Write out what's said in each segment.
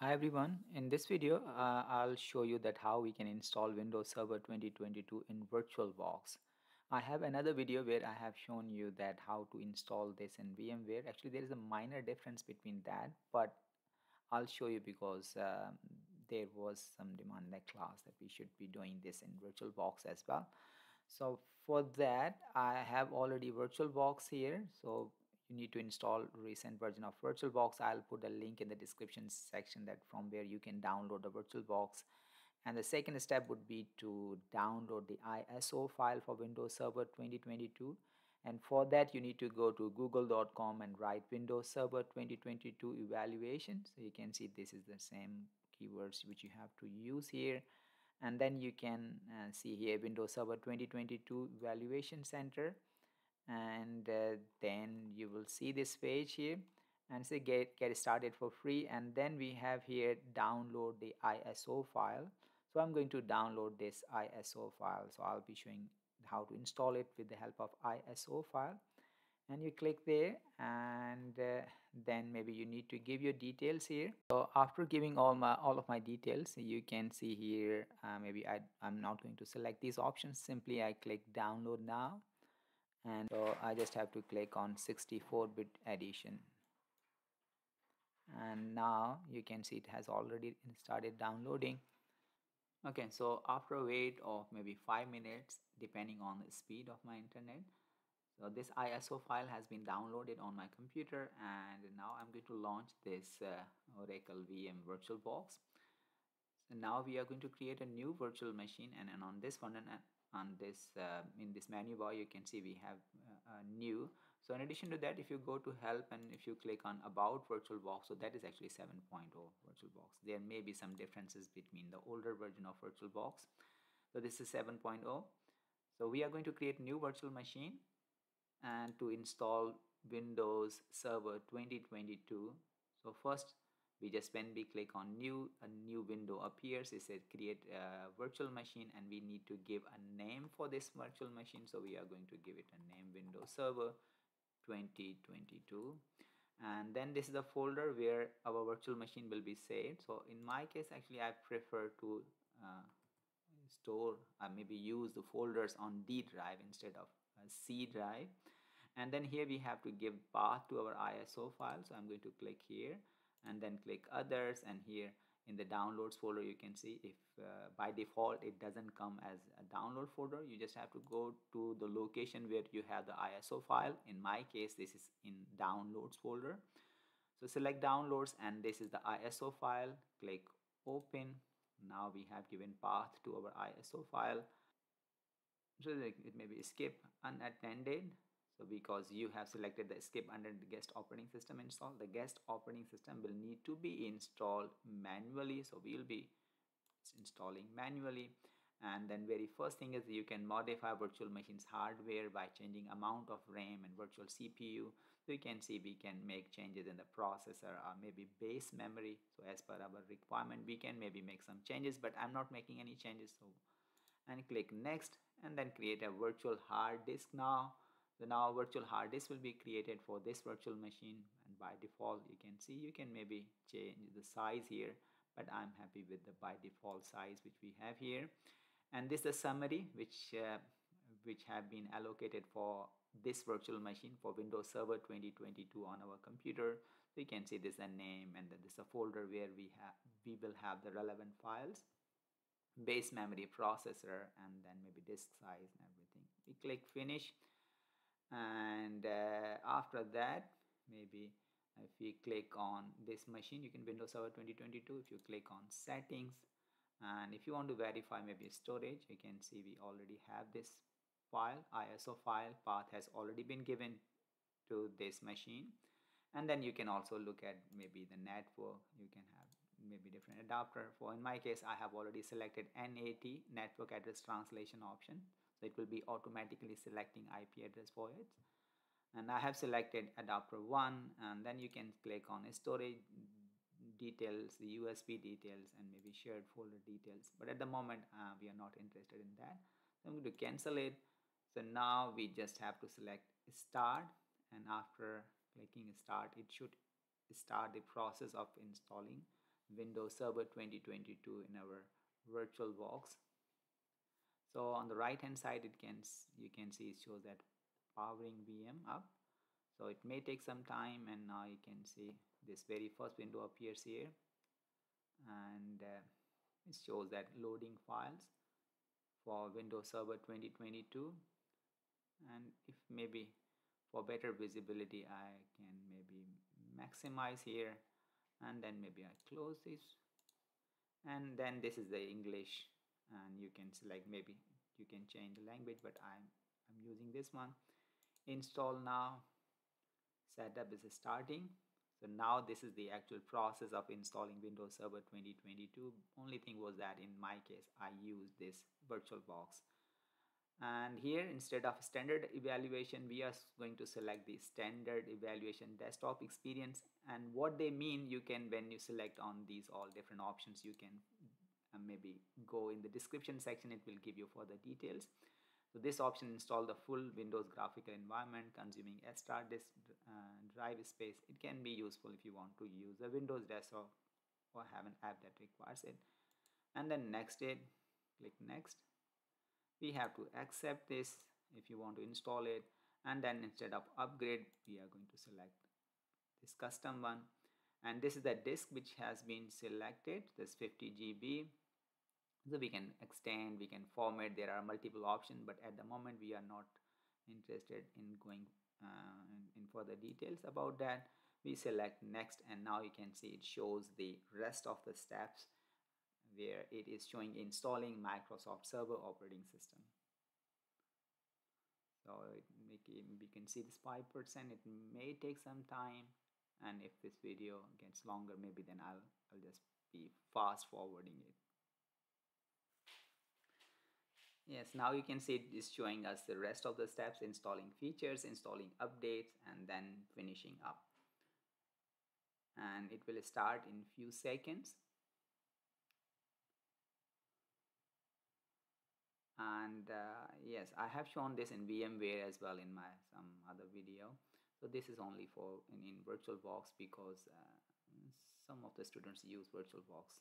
Hi everyone, in this video uh, I'll show you that how we can install Windows Server 2022 in VirtualBox. I have another video where I have shown you that how to install this in VMware. Actually there is a minor difference between that but I'll show you because um, there was some demand in the class that we should be doing this in VirtualBox as well. So for that I have already VirtualBox here. So you need to install recent version of VirtualBox. I'll put a link in the description section that from where you can download the VirtualBox. And the second step would be to download the ISO file for Windows Server 2022. And for that, you need to go to google.com and write Windows Server 2022 evaluation. So you can see this is the same keywords which you have to use here. And then you can uh, see here Windows Server 2022 Evaluation Center and uh, then you will see this page here and say get get started for free. And then we have here download the ISO file. So I'm going to download this ISO file. So I'll be showing how to install it with the help of ISO file. And you click there and uh, then maybe you need to give your details here. So after giving all my all of my details you can see here uh, maybe I, I'm not going to select these options. Simply I click download now and so I just have to click on 64-bit edition and now you can see it has already started downloading. Okay so after a wait of maybe five minutes depending on the speed of my internet so this ISO file has been downloaded on my computer and now I'm going to launch this uh, Oracle VM VirtualBox so now we are going to create a new virtual machine and, and on this one and on this uh, in this menu bar you can see we have uh, new. So in addition to that if you go to help and if you click on about virtualbox so that is actually 7.0 virtualbox there may be some differences between the older version of virtualbox so this is 7.0 so we are going to create new virtual machine and to install windows server 2022 so first we just when we click on new a new window appears it says create a virtual machine and we need to give a name for this virtual machine. So we are going to give it a name windows server 2022 and then this is the folder where our virtual machine will be saved. So in my case actually I prefer to uh, store uh, maybe use the folders on D drive instead of C drive. And then here we have to give path to our ISO file. So I'm going to click here and then click others. And here in the downloads folder you can see if uh, by default it doesn't come as a download folder. You just have to go to the location where you have the ISO file. In my case this is in downloads folder. So select downloads and this is the ISO file. Click open. Now we have given path to our ISO file. So it may be skip unattended so because you have selected the skip under the guest operating system install, the guest operating system will need to be installed manually. So we will be installing manually. And then very first thing is you can modify virtual machines hardware by changing amount of RAM and virtual CPU. So you can see we can make changes in the processor or maybe base memory. So as per our requirement, we can maybe make some changes, but I'm not making any changes. So and click next and then create a virtual hard disk now so now virtual hard disk will be created for this virtual machine. And by default you can see you can maybe change the size here but I'm happy with the by default size which we have here. And this is a summary which uh, which have been allocated for this virtual machine for Windows Server 2022 on our computer. So you can see this is a name and this is a folder where we have we will have the relevant files base memory processor and then maybe disk size and everything. We click finish and uh, after that maybe if we click on this machine you can Windows Server 2022 if you click on settings. And if you want to verify maybe storage you can see we already have this file ISO file. Path has already been given to this machine. And then you can also look at maybe the network. You can have maybe different adapter. For in my case I have already selected NAT network address translation option so it will be automatically selecting IP address for it. And I have selected adapter 1 and then you can click on storage details the USB details and maybe shared folder details. But at the moment uh, we are not interested in that. So I'm going to cancel it. So now we just have to select start and after clicking start it should start the process of installing Windows Server 2022 in our VirtualBox. So on the right hand side, it can you can see it shows that powering VM up. So it may take some time and now you can see this very first window appears here. And uh, it shows that loading files for Windows Server 2022 and if maybe for better visibility I can maybe maximize here. And then maybe I close this. And then this is the English and you can select maybe you can change the language but I'm, I'm using this one. Install now. Setup is starting. So now this is the actual process of installing Windows Server 2022 only thing was that in my case I used this VirtualBox and here instead of standard evaluation we are going to select the standard evaluation desktop experience. And what they mean you can when you select on these all different options you can uh, maybe go in the description section it will give you further details. So this option install the full windows graphical environment consuming extra disk uh, drive space. It can be useful if you want to use a windows desktop or have an app that requires it. And then next it click next. We have to accept this if you want to install it. And then instead of upgrade we are going to select this custom one and this is the disk which has been selected this 50 GB so we can extend we can format. There are multiple options but at the moment we are not interested in going uh, in, in further details about that. We select next and now you can see it shows the rest of the steps where it is showing installing Microsoft Server operating system. So it, we can see this 5%, it may take some time and if this video gets longer maybe then I'll, I'll just be fast forwarding it. Yes, now you can see it is showing us the rest of the steps, installing features, installing updates, and then finishing up. And it will start in few seconds. and uh, yes I have shown this in VMware as well in my some other video so this is only for in, in VirtualBox because uh, some of the students use VirtualBox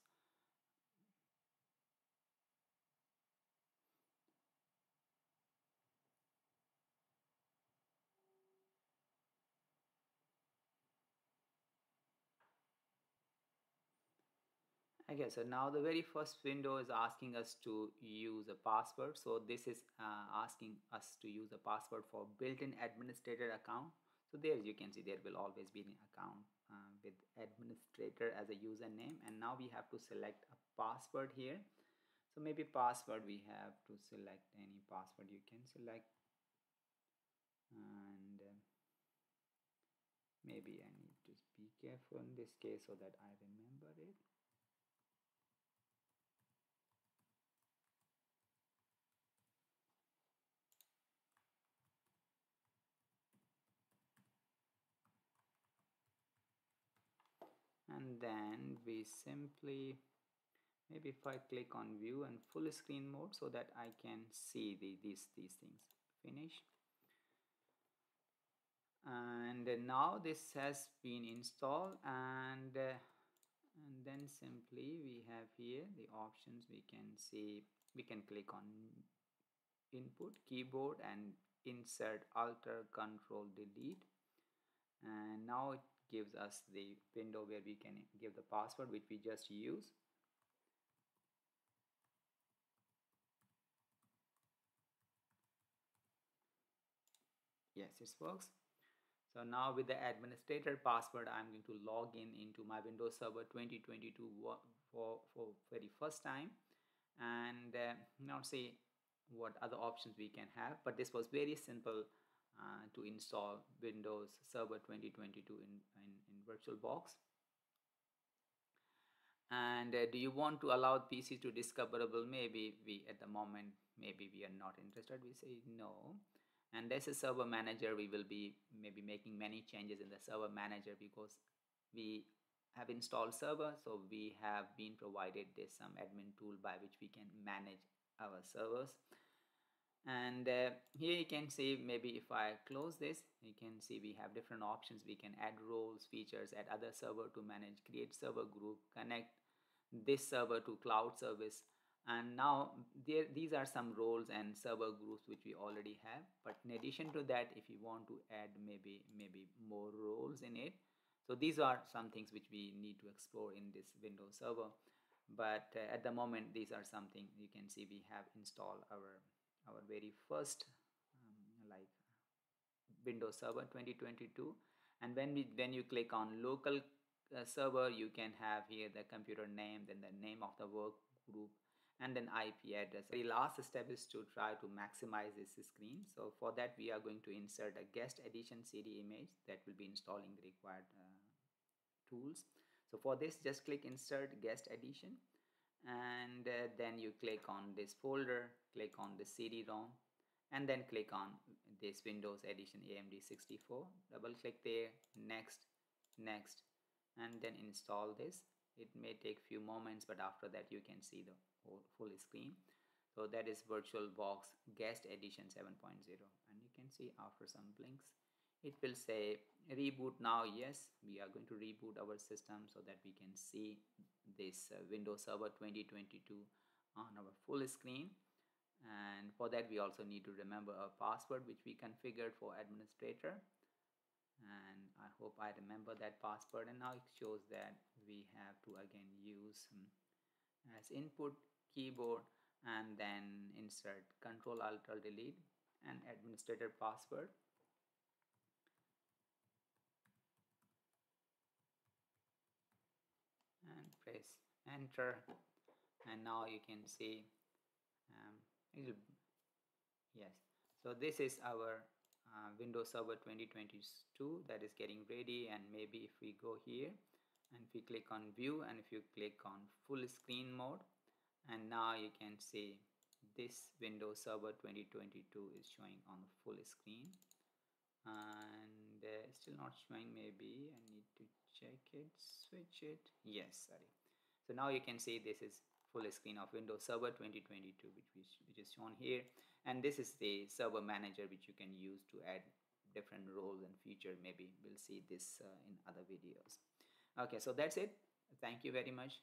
okay so now the very first window is asking us to use a password. So this is uh, asking us to use a password for built-in administrator account so there you can see there will always be an account uh, with administrator as a username. And now we have to select a password here. So maybe password we have to select any password you can select. And uh, maybe I need to be careful in this case so that I remember it then we simply maybe if I click on view and full screen mode so that I can see the, these these things. Finish. And now this has been installed and uh, and then simply we have here the options we can see we can click on input keyboard and insert alter control delete. And now it gives us the window where we can give the password which we just use. Yes it works. So now with the administrator password I'm going to log in into my Windows Server 2022 for, for very first time. And uh, now see what other options we can have but this was very simple uh, to install Windows Server 2022 in, in, in VirtualBox. And uh, do you want to allow PC to discoverable? Maybe we at the moment, maybe we are not interested. We say no. And this is server manager. We will be maybe making many changes in the server manager because we have installed server. So we have been provided this some admin tool by which we can manage our servers and uh, here you can see maybe if I close this you can see we have different options. We can add roles features add other server to manage create server group connect this server to cloud service. And now there these are some roles and server groups which we already have. But in addition to that if you want to add maybe maybe more roles in it so these are some things which we need to explore in this windows server. But uh, at the moment these are something you can see we have installed our our very first um, like Windows Server 2022 and when we when you click on local uh, server you can have here the computer name then the name of the work group and then IP address. The last step is to try to maximize this screen. So for that we are going to insert a guest addition CD image that will be installing the required uh, tools. So for this just click insert guest addition and uh, then you click on this folder click on the CD-ROM and then click on this Windows Edition AMD 64 double click there next next and then install this. It may take few moments but after that you can see the full screen. So that is VirtualBox guest addition 7.0 and you can see after some blinks it will say reboot now. Yes we are going to reboot our system so that we can see this uh, Windows Server 2022 on our full screen. And for that we also need to remember a password which we configured for administrator. And I hope I remember that password and now it shows that we have to again use um, as input keyboard and then insert control alt delete and administrator password press enter and now you can see um, yes. So this is our uh, Windows Server 2022 that is getting ready and maybe if we go here and if we click on view and if you click on full screen mode and now you can see this Windows Server 2022 is showing on the full screen and uh, still not showing maybe. I need to check it switch it. Yes sorry. So now you can see this is full screen of Windows Server 2022 which, which, which is shown here. And this is the server manager which you can use to add different roles and feature. Maybe we'll see this uh, in other videos. Okay so that's it. Thank you very much